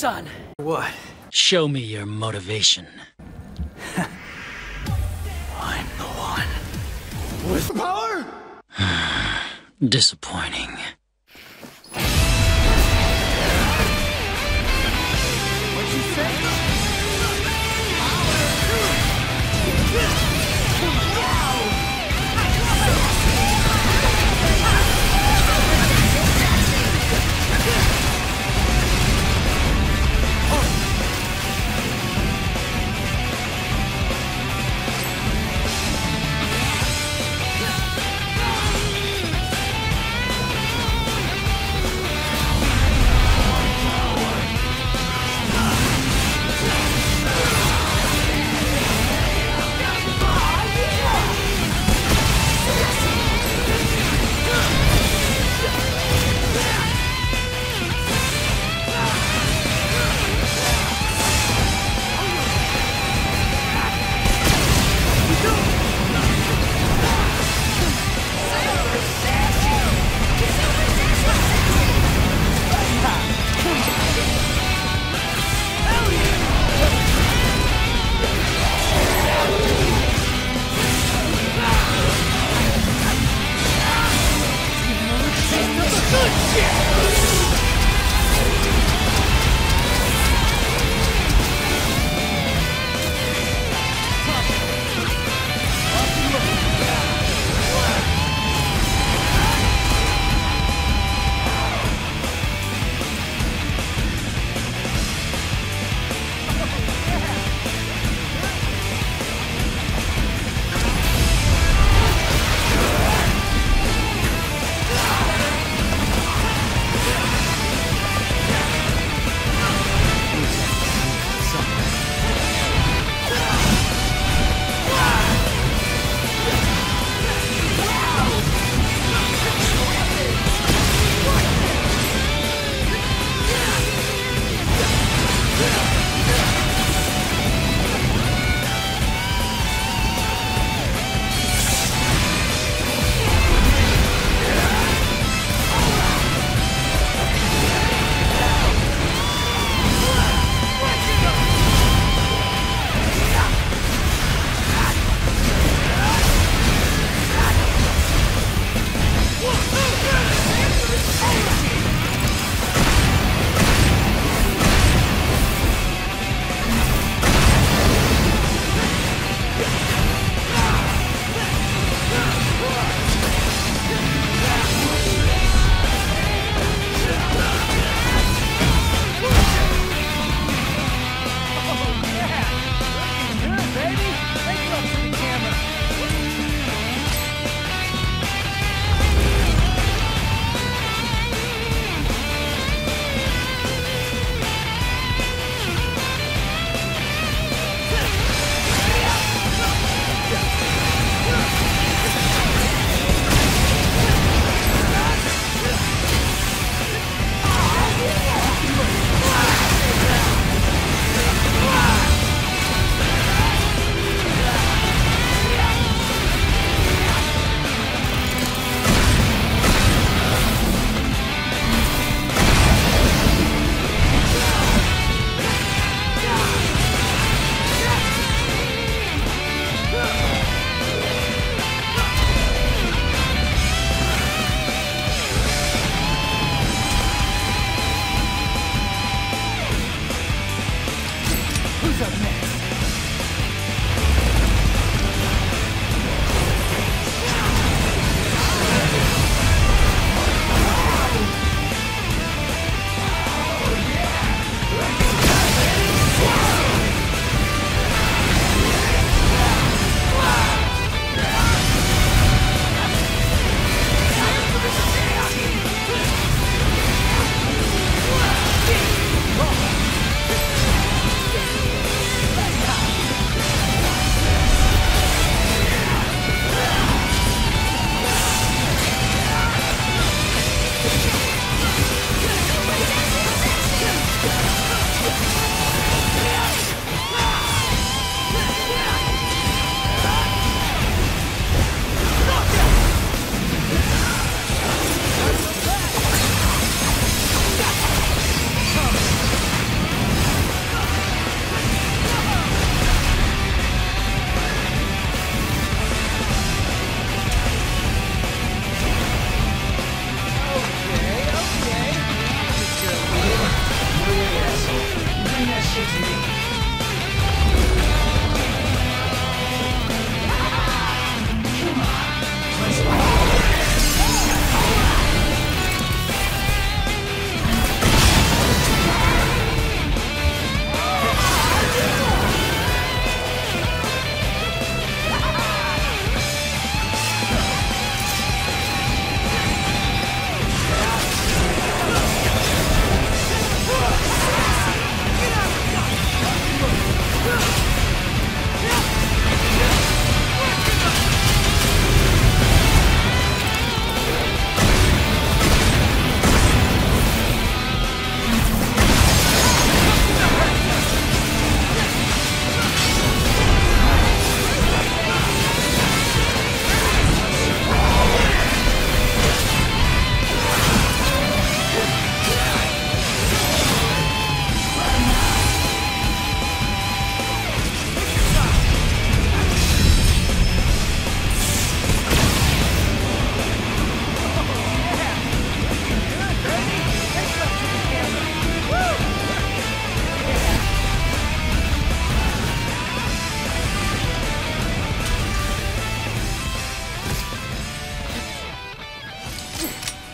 son. What? Show me your motivation. I'm the one. With the power? Disappointing.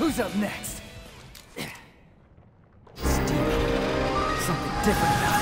Who's up next? Steve. Something different about